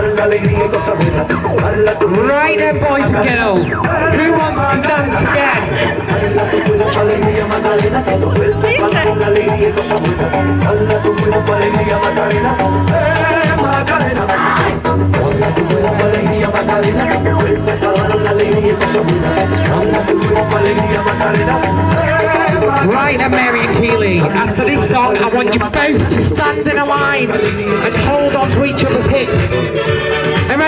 Right then, boys and girls. Who wants to dance again? Right then, Mary and Keeley. After this song, I want you both to stand in a line and hold on to.